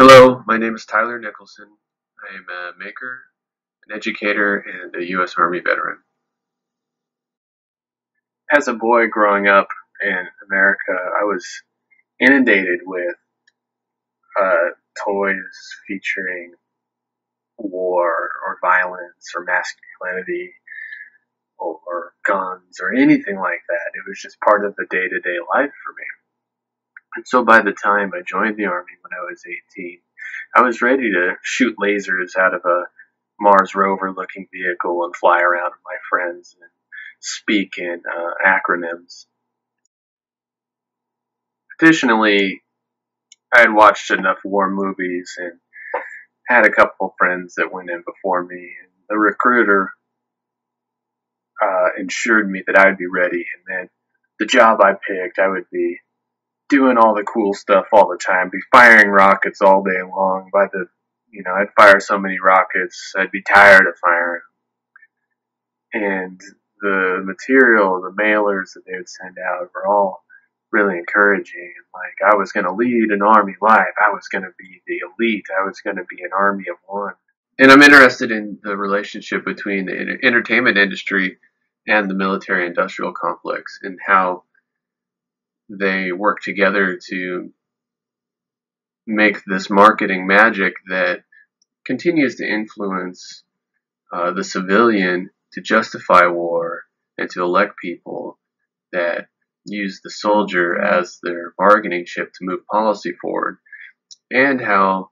Hello, my name is Tyler Nicholson. I am a maker, an educator, and a U.S. Army veteran. As a boy growing up in America, I was inundated with uh, toys featuring war or violence or masculinity or guns or anything like that. It was just part of the day to day life for me. And so by the time I joined the Army when I was 18, I was ready to shoot lasers out of a Mars rover looking vehicle and fly around with my friends and speak in uh, acronyms. Additionally, I had watched enough war movies and had a couple friends that went in before me. And the recruiter uh, ensured me that I would be ready, and then the job I picked, I would be doing all the cool stuff all the time, be firing rockets all day long. By the, you know, I'd fire so many rockets, I'd be tired of firing. And the material, the mailers that they would send out were all really encouraging. Like I was going to lead an army life. I was going to be the elite. I was going to be an army of one. And I'm interested in the relationship between the entertainment industry and the military industrial complex and how they work together to make this marketing magic that continues to influence uh, the civilian to justify war and to elect people that use the soldier as their bargaining chip to move policy forward, and how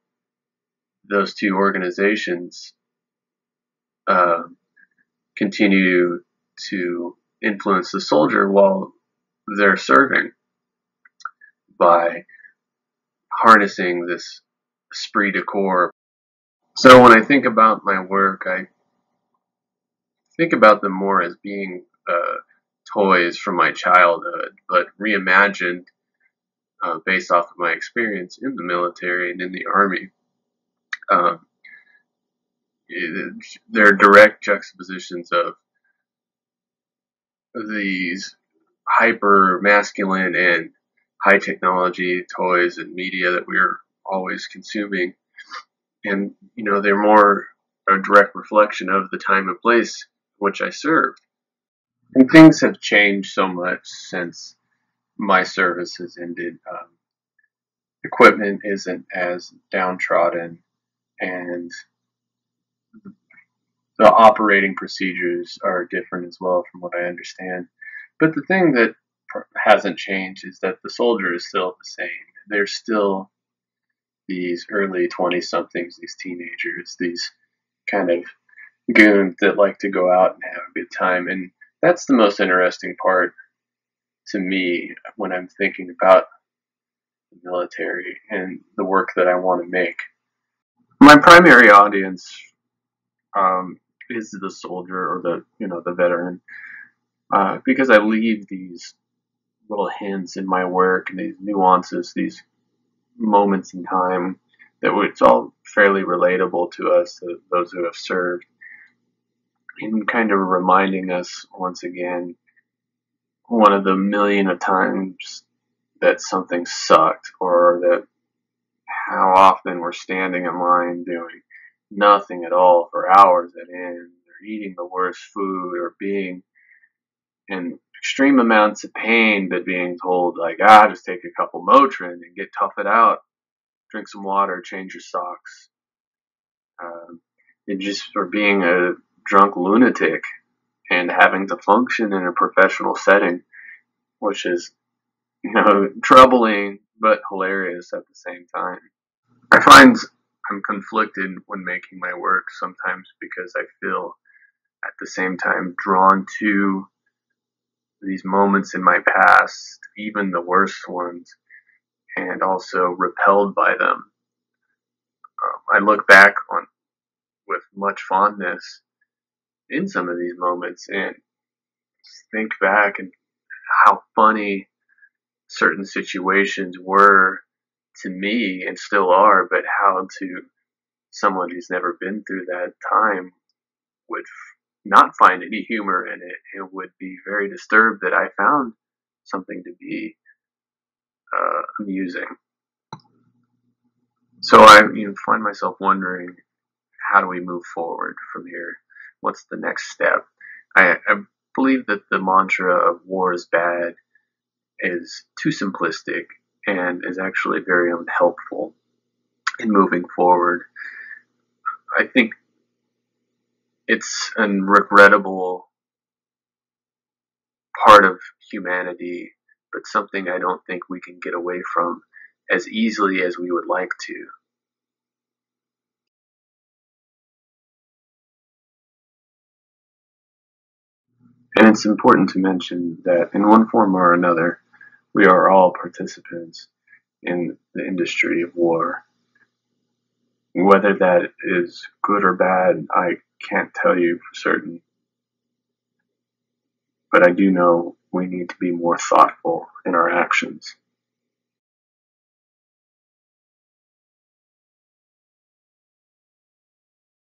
those two organizations uh, continue to influence the soldier while they're serving by harnessing this esprit de corps. So when I think about my work, I think about them more as being uh, toys from my childhood, but reimagined uh, based off of my experience in the military and in the army. Um, they're direct juxtapositions of these hyper masculine and high technology toys and media that we're always consuming. And, you know, they're more a direct reflection of the time and place which I served. And things have changed so much since my service has ended. Um, equipment isn't as downtrodden, and the operating procedures are different as well, from what I understand. But the thing that hasn't changed is that the soldier is still the same. They're still these early 20 somethings, these teenagers, these kind of goons that like to go out and have a good time. And that's the most interesting part to me when I'm thinking about the military and the work that I want to make. My primary audience um, is the soldier or the you know the veteran uh, because I leave these little hints in my work and these nuances, these moments in time that it's all fairly relatable to us, those who have served, and kind of reminding us once again one of the million of times that something sucked or that how often we're standing in line doing nothing at all for hours at end or eating the worst food or being in extreme amounts of pain, but being told like, ah, just take a couple Motrin and get tough it out, drink some water, change your socks, um, and just for being a drunk lunatic and having to function in a professional setting, which is, you know, troubling but hilarious at the same time. I find I'm conflicted when making my work sometimes because I feel at the same time drawn to these moments in my past, even the worst ones, and also repelled by them. Um, I look back on with much fondness in some of these moments and think back and how funny certain situations were to me and still are, but how to someone who's never been through that time would not find any humor in it and would be very disturbed that I found something to be uh, amusing. So I you know, find myself wondering, how do we move forward from here? What's the next step? I, I believe that the mantra of war is bad is too simplistic and is actually very unhelpful in moving forward. I think it's a regrettable part of humanity, but something I don't think we can get away from as easily as we would like to. And it's important to mention that in one form or another, we are all participants in the industry of war. Whether that is good or bad, I can't tell you for certain. But I do know we need to be more thoughtful in our actions.